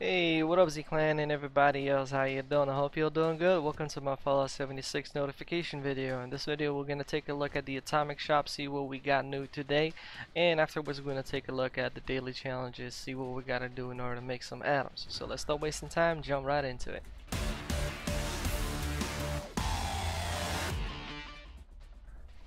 Hey, what up Z-Clan and everybody else, how you doing? I hope you're doing good. Welcome to my Fallout 76 notification video. In this video we're going to take a look at the Atomic Shop, see what we got new today. And afterwards we're going to take a look at the daily challenges, see what we got to do in order to make some atoms. So let's stop wasting time, jump right into it.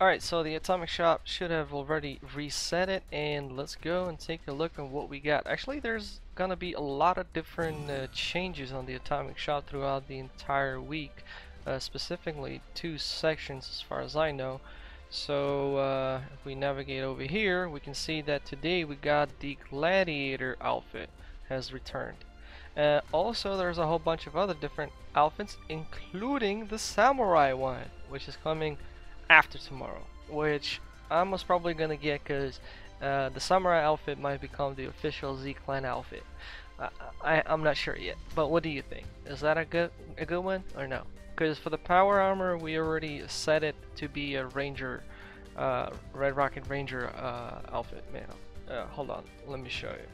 Alright, so the Atomic Shop should have already reset it and let's go and take a look at what we got. Actually there's gonna be a lot of different uh, changes on the Atomic Shop throughout the entire week. Uh, specifically two sections as far as I know. So uh, if we navigate over here we can see that today we got the Gladiator outfit has returned. Uh, also there's a whole bunch of other different outfits including the Samurai one which is coming after tomorrow, which I'm most probably gonna get because uh, the samurai outfit might become the official Z Clan outfit. Uh, I I'm not sure yet, but what do you think? Is that a good a good one or no? Because for the power armor, we already set it to be a Ranger, uh, Red Rocket Ranger uh, outfit. Man, uh, hold on, let me show you.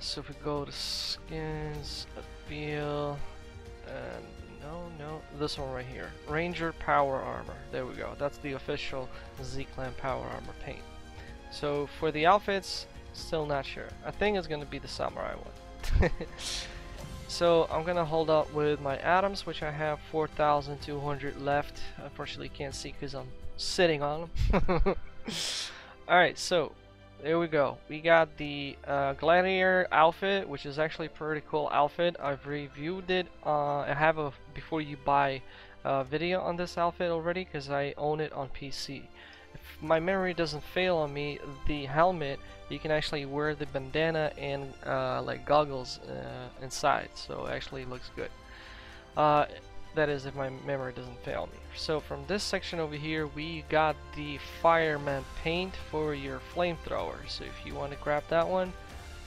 So if we go to skins, appeal, and no, no, this one right here. Ranger Power Armor. There we go. That's the official Z-Clan Power Armor paint. So for the outfits, still not sure. I think it's gonna be the Samurai one. so I'm gonna hold up with my atoms, which I have 4,200 left. Unfortunately, can't see because I'm sitting on them. Alright, so there we go. We got the uh, Gladiator outfit, which is actually pretty cool outfit. I've reviewed it. Uh, I have a before you buy uh, video on this outfit already because I own it on PC. If my memory doesn't fail on me, the helmet you can actually wear the bandana and uh, like goggles uh, inside, so it actually looks good. That is if my memory doesn't fail me. So from this section over here we got the fireman paint for your flamethrower. So if you want to grab that one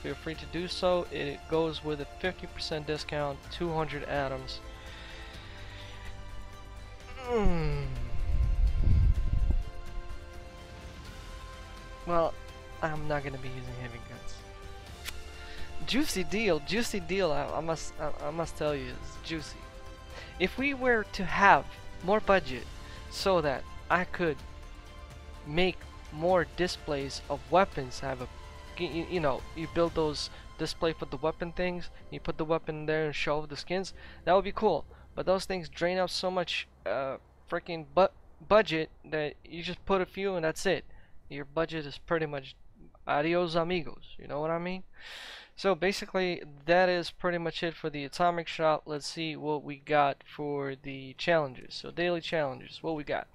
feel free to do so. It goes with a 50% discount, 200 atoms. Mm. Well, I'm not gonna be using heavy guns. Juicy deal, juicy deal. I, I must, I, I must tell you, it's juicy. If we were to have more budget so that I could make more displays of weapons, have a, you, you know, you build those display for the weapon things, you put the weapon there and show the skins, that would be cool. But those things drain up so much uh, freaking bu budget that you just put a few and that's it. Your budget is pretty much adios amigos, you know what I mean? So basically that is pretty much it for the atomic shop. Let's see what we got for the challenges. So daily challenges, what we got.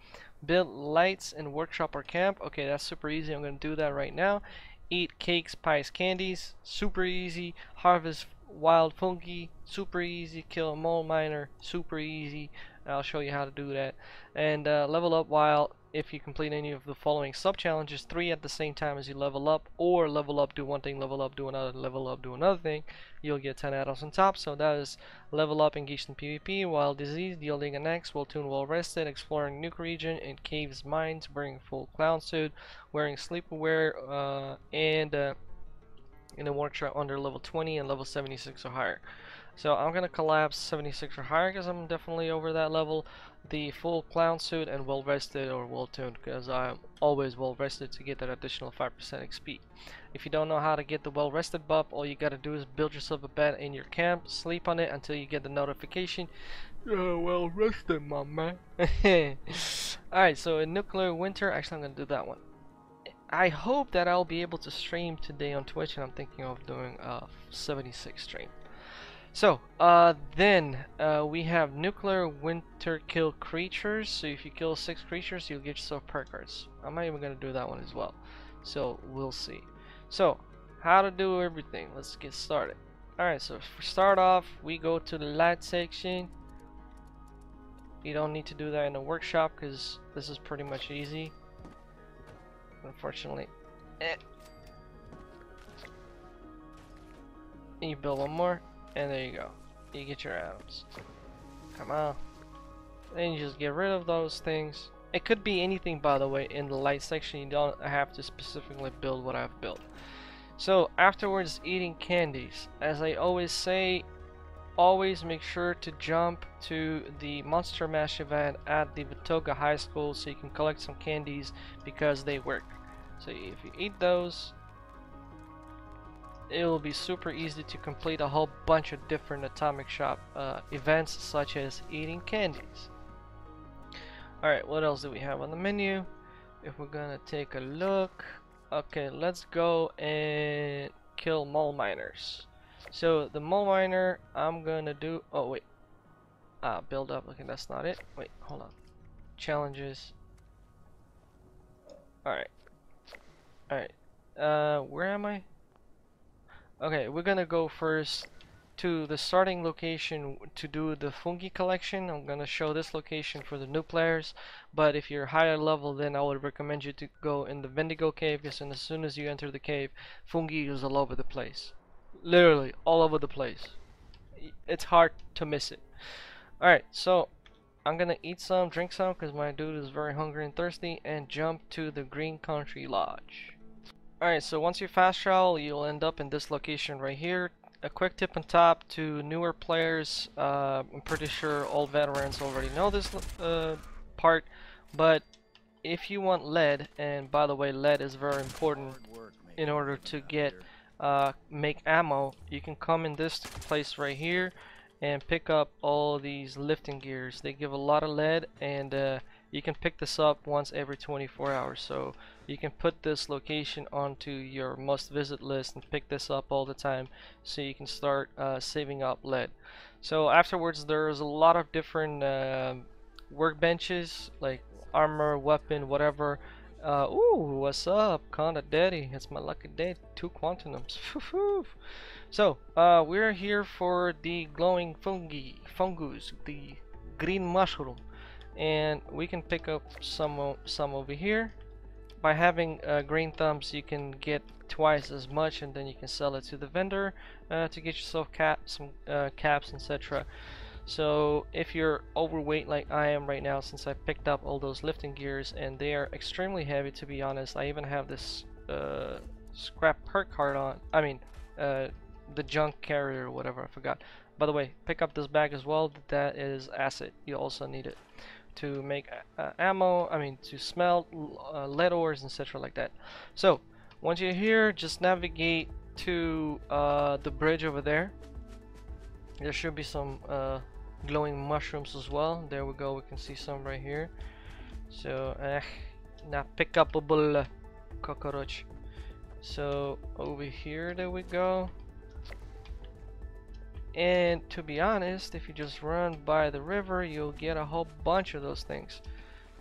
Build lights and workshop or camp. Okay, that's super easy. I'm going to do that right now. Eat cakes, pies, candies. Super easy. Harvest wild fungi. Super easy. Kill a mole miner. Super easy. I'll show you how to do that. And uh, level up while if you complete any of the following sub-challenges, three at the same time as you level up, or level up, do one thing, level up, do another, level up, do another thing, you'll get 10 atoms on top. So that is level up, engaged in PvP, while diseased, yielding an X, well tuned, well rested, exploring nuke region, in caves, mines, wearing full clown suit, wearing sleepwear, uh, and uh, in a workshop under level 20 and level 76 or higher. So I'm gonna collapse 76 or higher because I'm definitely over that level. The full clown suit and well rested or well tuned because I'm always well rested to get that additional 5% XP. If you don't know how to get the well rested buff, all you gotta do is build yourself a bed in your camp, sleep on it until you get the notification. Yeah, well rested, my man. Alright, so in nuclear winter, actually I'm gonna do that one. I hope that I'll be able to stream today on Twitch and I'm thinking of doing a 76 stream. So, uh, then uh, we have nuclear winter kill creatures. So if you kill six creatures, you'll get yourself perk cards. I'm not even gonna do that one as well. So we'll see. So, how to do everything? Let's get started. Alright, so for start off, we go to the light section. You don't need to do that in the workshop because this is pretty much easy. Unfortunately. Eh. You build one more. And there you go. You get your atoms. Come on. Then you just get rid of those things. It could be anything by the way in the light section. You don't have to specifically build what I've built. So afterwards eating candies. As I always say, always make sure to jump to the Monster Mash event at the Watoga High School so you can collect some candies because they work. So if you eat those, it will be super easy to complete a whole bunch of different Atomic Shop uh, events such as eating candies. Alright, what else do we have on the menu? If we're gonna take a look, okay, let's go and kill mole miners. So the mole miner, I'm gonna do. Oh wait, ah, build up. Okay, that's not it. Wait, hold on. Challenges. All right, all right. Uh, where am I? Okay, we're gonna go first to the starting location to do the fungi collection. I'm gonna show this location for the new players, but if you're higher level, then I would recommend you to go in the Wendigo cave, because as soon as you enter the cave, fungi is all over the place. Literally all over the place. It's hard to miss it. Alright so I'm gonna eat some drink some because my dude is very hungry and thirsty and jump to the green country lodge alright so once you fast travel you'll end up in this location right here. A quick tip on top to newer players uh, I'm pretty sure all veterans already know this uh, part but if you want lead and by the way lead is very important in order to get uh, make ammo, you can come in this place right here and pick up all these lifting gears. They give a lot of lead and uh, you can pick this up once every 24 hours. So you can put this location onto your must visit list and pick this up all the time so you can start uh, saving up lead. So afterwards there's a lot of different uh, workbenches like armor, weapon, whatever uh, ooh, what's up? Kinda daddy. It's my lucky day. Two quantumums. so, uh, we're here for the glowing fungi, fungus, the green mushroom. And we can pick up some, some over here. By having uh, green thumbs, you can get twice as much and then you can sell it to the vendor uh, to get yourself cap, some uh, caps, etc. So if you're overweight like I am right now since I picked up all those lifting gears and they are extremely heavy to be honest. I even have this uh, scrap perk card on. I mean uh, the junk carrier or whatever I forgot. By the way pick up this bag as well. That is acid. You also need it to make uh, ammo. I mean to smelt uh, lead ores etc like that. So once you're here just navigate to uh, the bridge over there there should be some uh, glowing mushrooms as well. There we go, we can see some right here. So, eh, not pick upable cockroach. So, over here, there we go. And to be honest, if you just run by the river, you'll get a whole bunch of those things.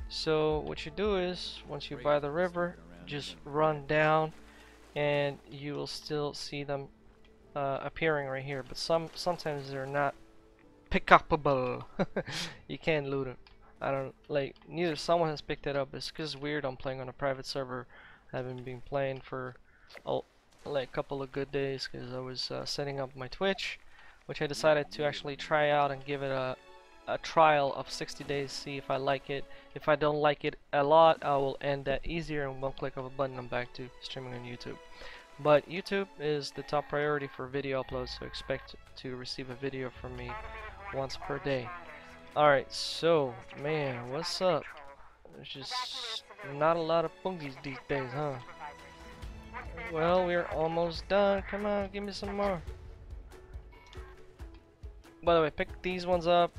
So, what you do is, once you by the river, just run down and you will still see them uh, appearing right here. But some sometimes they're not pick upable. you can't loot them. I don't like neither someone has picked it up. It's cause weird I'm playing on a private server. I haven't been playing for like a couple of good days because I was uh, setting up my Twitch, which I decided to actually try out and give it a a trial of 60 days, see if I like it. If I don't like it a lot, I will end that easier and one click of a button I'm back to streaming on YouTube. But YouTube is the top priority for video uploads, so expect to receive a video from me once per day. Alright, so, man, what's up? There's just not a lot of fungies these days, huh? Well, we're almost done. Come on, give me some more. By the way, pick these ones up.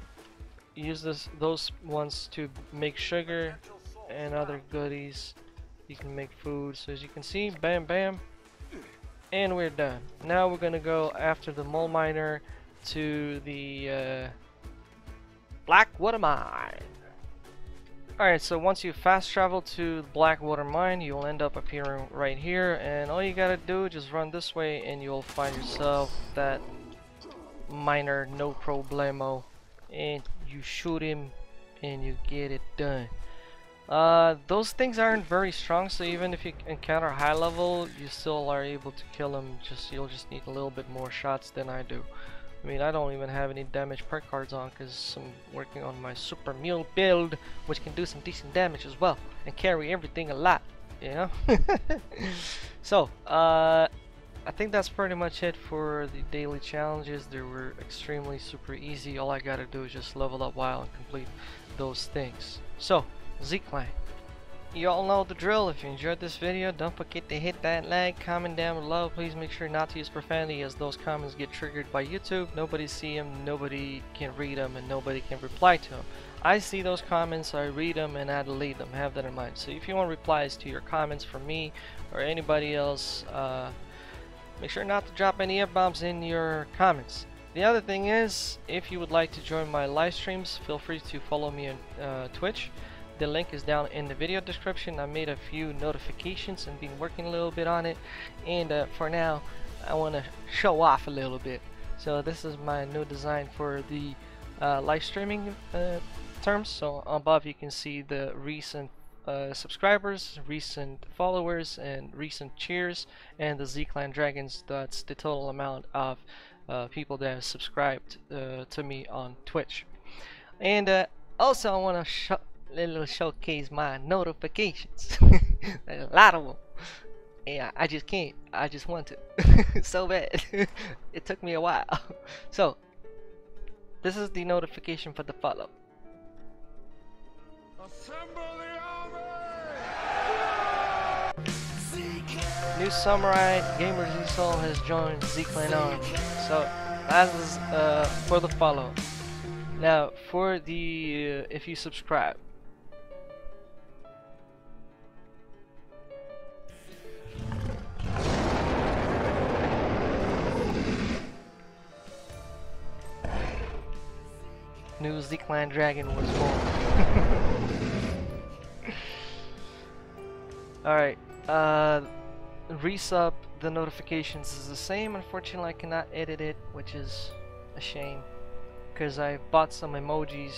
Use this, those ones to make sugar and other goodies. You can make food. So as you can see, bam, bam. And we're done. Now we're gonna go after the mole miner to the uh, Blackwater Mine. Alright, so once you fast travel to the Blackwater Mine, you'll end up appearing right here, and all you gotta do is just run this way and you'll find yourself that miner no problemo. And you shoot him and you get it done. Uh, those things aren't very strong, so even if you encounter high level, you still are able to kill them. Just you'll just need a little bit more shots than I do. I mean, I don't even have any damage perk cards on because I'm working on my super mule build, which can do some decent damage as well and carry everything a lot, you know. so, uh, I think that's pretty much it for the daily challenges. They were extremely super easy. All I gotta do is just level up while and complete those things. So, Z-Clan. You all know the drill. If you enjoyed this video, don't forget to hit that like, comment down below. Please make sure not to use profanity as those comments get triggered by YouTube. Nobody see them, nobody can read them, and nobody can reply to them. I see those comments, I read them, and I delete them. Have that in mind. So if you want replies to your comments from me or anybody else, uh, make sure not to drop any F-bombs in your comments. The other thing is, if you would like to join my live streams, feel free to follow me on uh, Twitch. The link is down in the video description. I made a few notifications and been working a little bit on it. And uh, for now, I want to show off a little bit. So this is my new design for the uh, live streaming uh, terms. So above you can see the recent uh, subscribers, recent followers, and recent cheers, and the Z-Clan Dragons. That's the total amount of uh, people that have subscribed uh, to me on Twitch. And uh, also, I want to little showcase my notifications. A lot of them. Yeah, I just can't. I just want to. so bad. it took me a while. So, this is the notification for the follow. New Samurai Gamer Z Soul has joined Z Clan. So, that is uh, for the follow. Now, for the uh, if you subscribe, new Z-Clan Dragon was born. Alright, uh, resub, the notifications is the same. Unfortunately, I cannot edit it, which is a shame. Because I bought some emojis,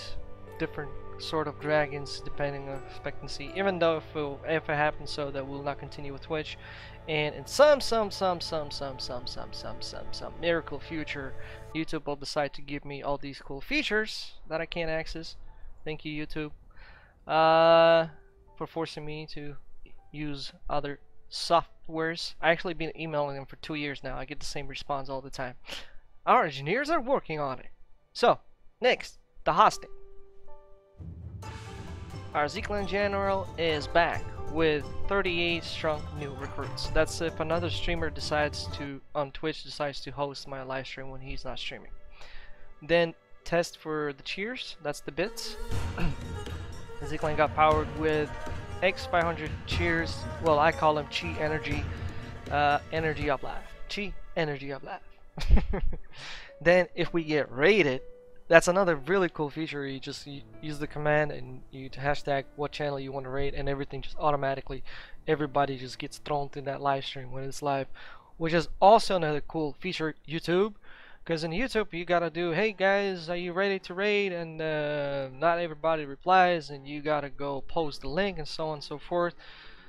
different sort of dragons, depending on expectancy. Even though if it, if it happens so, that will not continue with Twitch. And in some, some, some, some, some, some, some, some, some, some miracle future, YouTube will decide to give me all these cool features that I can't access. Thank you, YouTube, uh, for forcing me to use other softwares. I actually been emailing them for two years now. I get the same response all the time. Our engineers are working on it. So, next, the hosting. Our Z-Clan General is back with 38 strong new recruits. That's if another streamer decides to, on Twitch, decides to host my live stream when he's not streaming. Then test for the cheers, that's the bits. Z-Clan got powered with X500 cheers, well I call them Chi Energy, uh, Energy of Life. Chi Energy of Life. then if we get rated, that's another really cool feature. You just use the command and you hashtag what channel you want to rate, and everything just automatically, everybody just gets thrown to that live stream when it's live, which is also another cool feature. YouTube, because in YouTube you gotta do, hey guys, are you ready to raid? And uh, not everybody replies, and you gotta go post the link and so on and so forth.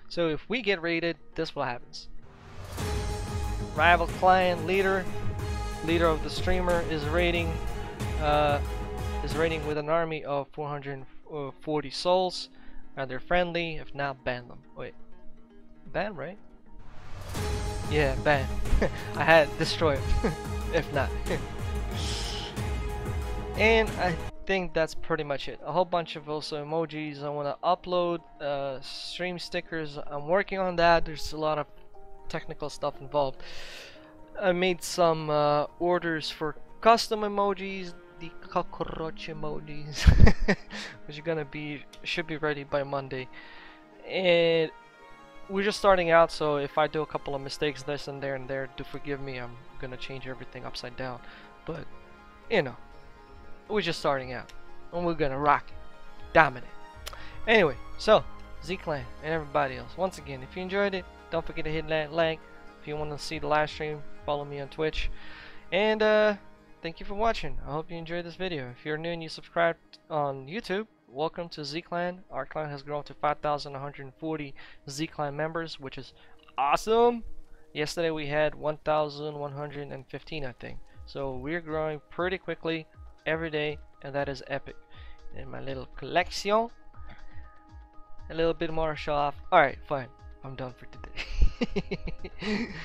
So if we get raided, this will happens. Rival client leader, leader of the streamer is raiding, uh, is raiding with an army of 440 souls. Are they friendly? If not, ban them. Wait, ban right? Yeah, ban. I had destroy it. if not. and I think that's pretty much it. A whole bunch of also emojis. I want to upload uh, stream stickers. I'm working on that. There's a lot of technical stuff involved. I made some uh, orders for custom emojis the cockroach emojis which are gonna be should be ready by Monday and we're just starting out so if I do a couple of mistakes this and there and there do forgive me I'm gonna change everything upside down but you know we're just starting out and we're gonna rock it dominate anyway so Z-Clan and everybody else once again if you enjoyed it don't forget to hit that like if you want to see the live stream follow me on Twitch and uh thank you for watching. I hope you enjoyed this video. If you're new and you subscribed on YouTube, welcome to Z-Clan. Our clan has grown to 5,140 Z-Clan members, which is awesome. Yesterday we had 1,115, I think. So we're growing pretty quickly every day, and that is epic. In my little collection, a little bit more show off. Alright, fine. I'm done for today.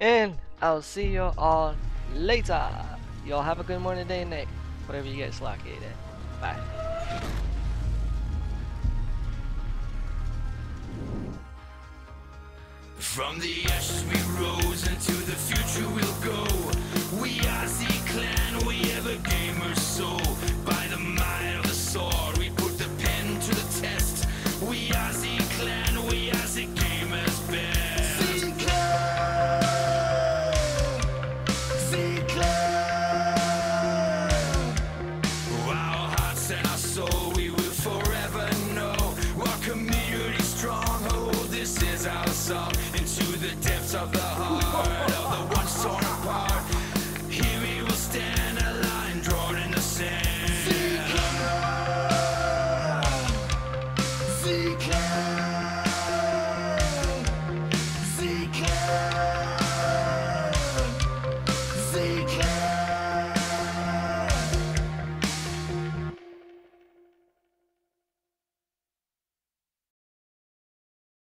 And I'll see you all later. Y'all have a good morning, day, and night. Whatever you get located at. Bye. From the ashes we rose into the future we'll go. We are Z Clan, we have a gamer's soul. By the might of the sword, we put the pen to the test. We are Z Clan, we are the Gamers best. Z Clan, Z Clan. Our hearts and our soul, we will forever know. Our community stronghold, this is our song. Into the depths of the heart